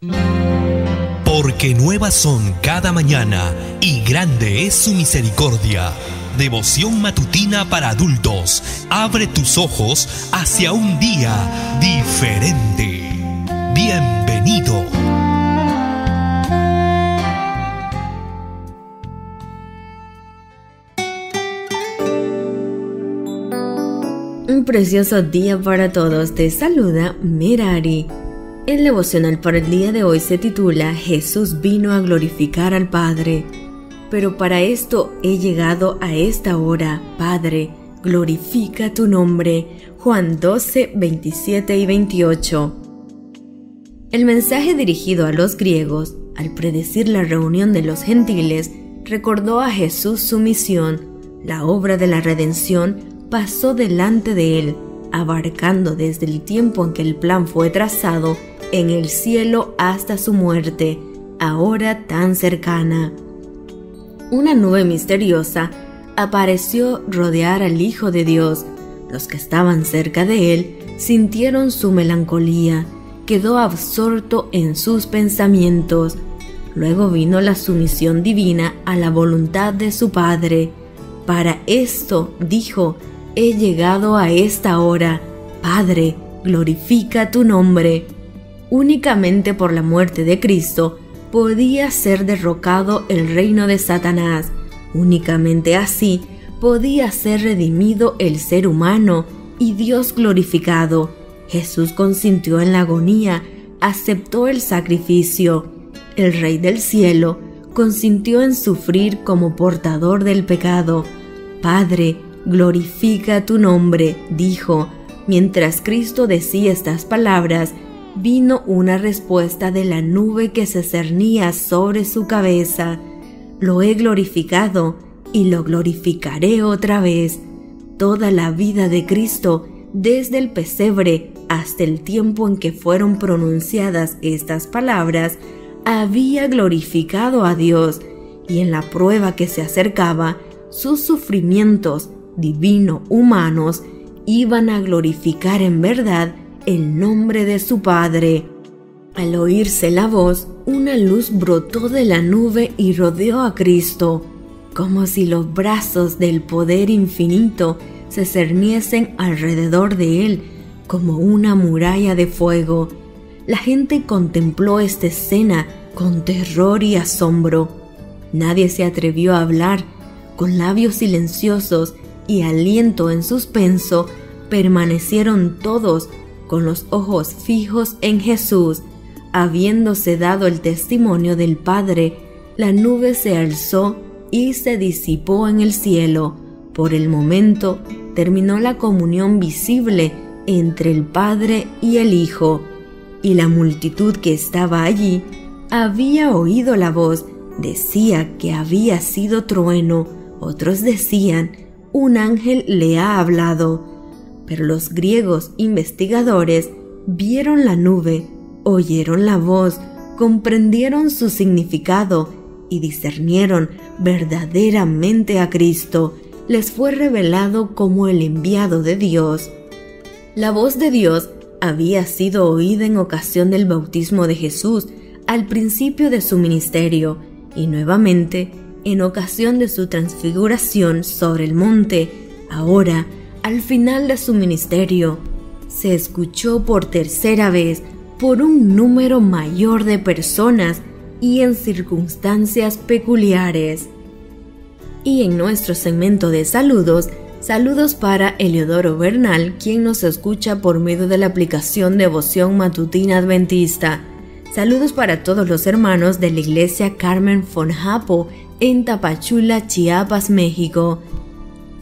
Porque nuevas son cada mañana y grande es su misericordia. Devoción matutina para adultos. Abre tus ojos hacia un día diferente. Bienvenido. Un precioso día para todos. Te saluda Mirari. El devocional para el día de hoy se titula Jesús vino a glorificar al Padre. Pero para esto he llegado a esta hora, Padre, glorifica tu nombre. Juan 12, 27 y 28. El mensaje dirigido a los griegos, al predecir la reunión de los gentiles, recordó a Jesús su misión, la obra de la redención pasó delante de él, abarcando desde el tiempo en que el plan fue trazado en el cielo hasta su muerte, ahora tan cercana. Una nube misteriosa apareció rodear al Hijo de Dios. Los que estaban cerca de él sintieron su melancolía, quedó absorto en sus pensamientos. Luego vino la sumisión divina a la voluntad de su Padre. Para esto, dijo, he llegado a esta hora. Padre, glorifica tu nombre. Únicamente por la muerte de Cristo podía ser derrocado el reino de Satanás. Únicamente así podía ser redimido el ser humano y Dios glorificado. Jesús consintió en la agonía, aceptó el sacrificio. El Rey del cielo consintió en sufrir como portador del pecado. Padre, glorifica tu nombre, dijo. Mientras Cristo decía estas palabras, vino una respuesta de la nube que se cernía sobre su cabeza. Lo he glorificado y lo glorificaré otra vez. Toda la vida de Cristo, desde el pesebre hasta el tiempo en que fueron pronunciadas estas palabras, había glorificado a Dios, y en la prueba que se acercaba, sus sufrimientos divino humanos iban a glorificar en verdad el nombre de su Padre. Al oírse la voz, una luz brotó de la nube y rodeó a Cristo, como si los brazos del poder infinito se cerniesen alrededor de él como una muralla de fuego. La gente contempló esta escena con terror y asombro. Nadie se atrevió a hablar. Con labios silenciosos y aliento en suspenso, permanecieron todos con los ojos fijos en Jesús. Habiéndose dado el testimonio del Padre, la nube se alzó y se disipó en el cielo. Por el momento terminó la comunión visible entre el Padre y el Hijo, y la multitud que estaba allí había oído la voz, decía que había sido trueno, otros decían un ángel le ha hablado. Pero los griegos investigadores vieron la nube, oyeron la voz, comprendieron su significado y discernieron verdaderamente a Cristo. Les fue revelado como el enviado de Dios. La voz de Dios había sido oída en ocasión del bautismo de Jesús al principio de su ministerio y nuevamente en ocasión de su transfiguración sobre el monte, ahora, al final de su ministerio, se escuchó por tercera vez por un número mayor de personas y en circunstancias peculiares. Y en nuestro segmento de saludos, saludos para Eleodoro Bernal, quien nos escucha por medio de la aplicación Devoción Matutina Adventista. Saludos para todos los hermanos de la iglesia Carmen Fonjapo en Tapachula, Chiapas, México.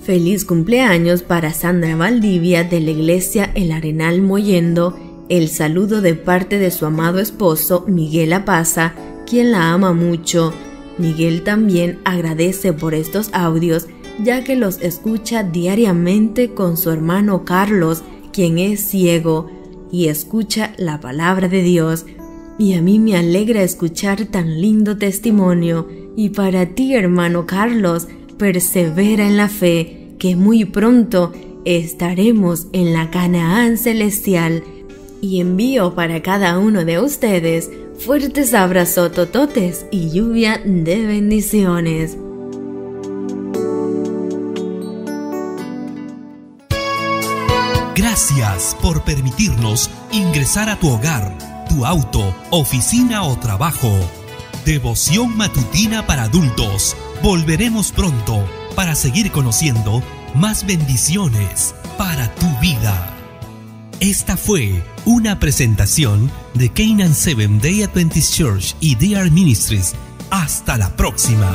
Feliz cumpleaños para Sandra Valdivia de la iglesia El Arenal Moyendo. El saludo de parte de su amado esposo Miguel Apaza, quien la ama mucho. Miguel también agradece por estos audios ya que los escucha diariamente con su hermano Carlos, quien es ciego, y escucha la palabra de Dios. Y a mí me alegra escuchar tan lindo testimonio y para ti, hermano Carlos, persevera en la fe, que muy pronto estaremos en la Canaán celestial. Y envío para cada uno de ustedes Fuertes abrazos tototes y lluvia de bendiciones. Gracias por permitirnos ingresar a tu hogar, tu auto, oficina o trabajo. Devoción matutina para adultos. Volveremos pronto para seguir conociendo más bendiciones para tu vida. Esta fue una presentación de Canaan Seven Day Adventist Church y DR Ministries. Hasta la próxima.